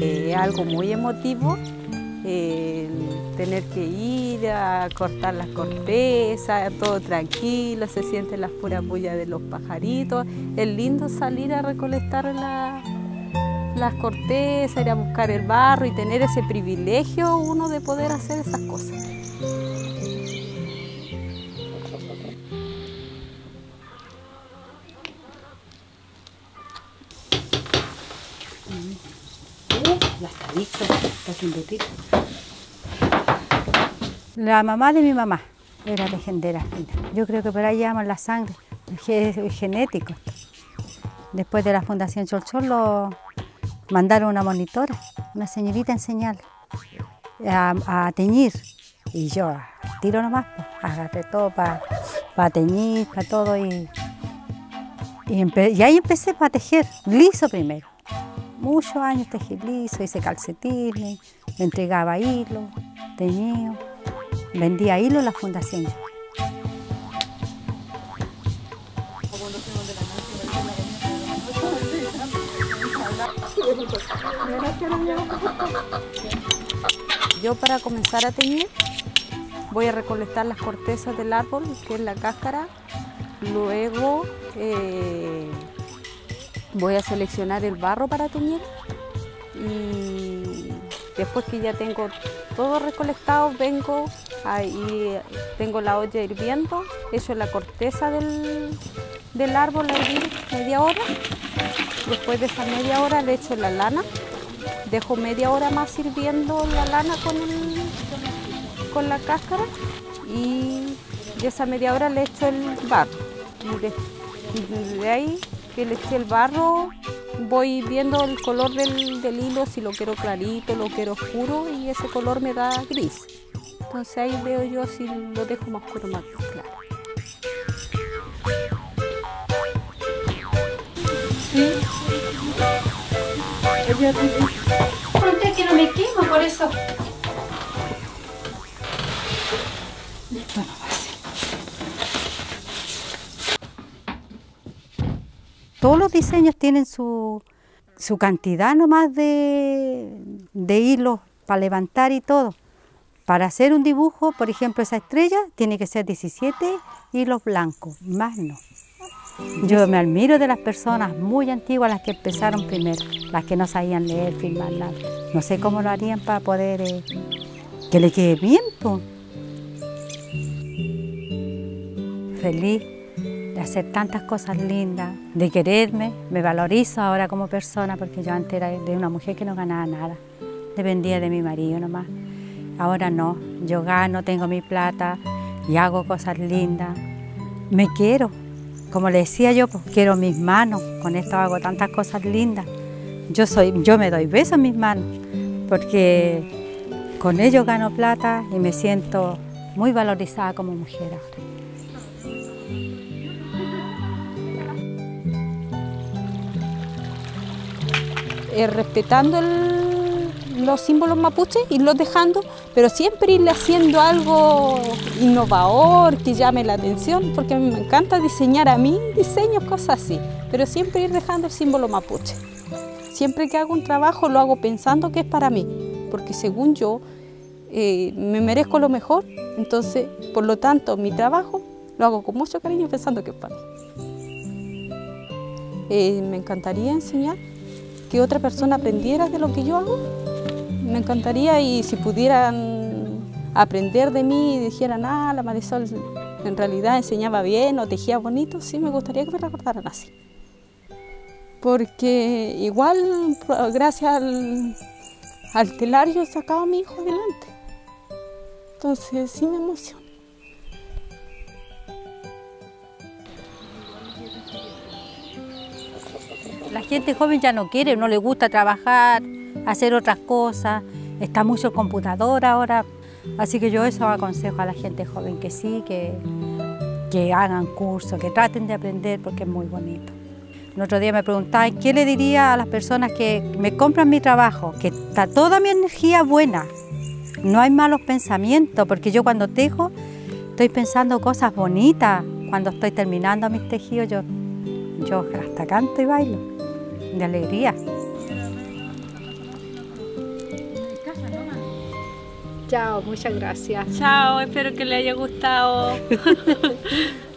Eh, algo muy emotivo el tener que ir a cortar las cortezas, todo tranquilo, se sienten las puras bullas de los pajaritos. Es lindo salir a recolectar la, las cortezas, ir a buscar el barro y tener ese privilegio uno de poder hacer esas cosas. La mamá de mi mamá era legendera. Yo creo que por ahí llaman la sangre, es genético. Después de la Fundación Cholchol lo mandaron una monitora, una señorita a enseñar a, teñir. Y yo tiro nomás, pues, agarré todo para teñir, para todo. Y, y ahí empecé para tejer, liso primero muchos años tejí liso, hice calcetines, entregaba hilo, teñido, vendía hilo en la fundación. Yo para comenzar a teñir voy a recolectar las cortezas del árbol, que es la cáscara, luego eh, voy a seleccionar el barro para teñir. Y después que ya tengo todo recolectado vengo ahí tengo la olla hirviendo echo la corteza del, árbol a hervir media hora después de esa media hora le echo la lana dejo media hora más hirviendo la lana con, con la cáscara y de esa media hora le echo el barro y de ahí que le eché el barro, voy viendo el color del, hilo, si lo quiero clarito, lo quiero oscuro y ese color me da gris. Entonces ahí veo yo si lo dejo más oscuro más claro. Yo que no me quemo por eso. todos los diseños tienen su, cantidad nomás de, de hilos para levantar y todo. Para hacer un dibujo, por ejemplo, esa estrella tiene que ser 17 hilos blancos, más no. Yo me admiro de las personas muy antiguas, las que empezaron primero, las que no sabían leer, filmar nada. No sé cómo lo harían para poder eh, que le quede bien. Feliz de hacer tantas cosas lindas, de quererme, me valorizo ahora como persona porque yo antes era de una mujer que no ganaba nada, dependía de mi marido nomás. Ahora no, yo gano, tengo mi plata y hago cosas lindas. Me quiero, como le decía yo, pues quiero mis manos, con esto hago tantas cosas lindas. Yo, soy, yo me doy besos en mis manos porque con ellos gano plata y me siento muy valorizada como mujer ahora. Eh, respetando los símbolos mapuches, irlos dejando, pero siempre irle haciendo algo innovador que llame la atención, porque a mí me encanta diseñar a mí diseños, cosas así, pero siempre ir dejando el símbolo mapuche. Siempre que hago un trabajo lo hago pensando que es para mí, porque según yo eh, me merezco lo mejor, entonces por lo tanto mi trabajo lo hago con mucho cariño pensando que es para mí. Eh, me encantaría enseñar que otra persona aprendiera de lo que yo hago. Me encantaría y si pudieran aprender de mí y dijeran, ah, la Marisol en realidad enseñaba bien o tejía bonito, sí me gustaría que me recordaran así. Porque igual, gracias al, al telar, yo sacaba a mi hijo adelante. Entonces sí me emociona. Gente joven ya no quiere, no le gusta trabajar, hacer otras cosas, está mucho el computador ahora. Así que yo eso aconsejo a la gente joven que sí, que, que hagan cursos, que traten de aprender porque es muy bonito. El otro día me preguntaban, ¿qué le diría a las personas que me compran mi trabajo? Que está toda mi energía buena, no hay malos pensamientos, porque yo cuando tejo estoy pensando cosas bonitas. Cuando estoy terminando mis tejidos, yo, yo hasta canto y bailo de alegría. Chao, muchas gracias. Chao, espero que le haya gustado.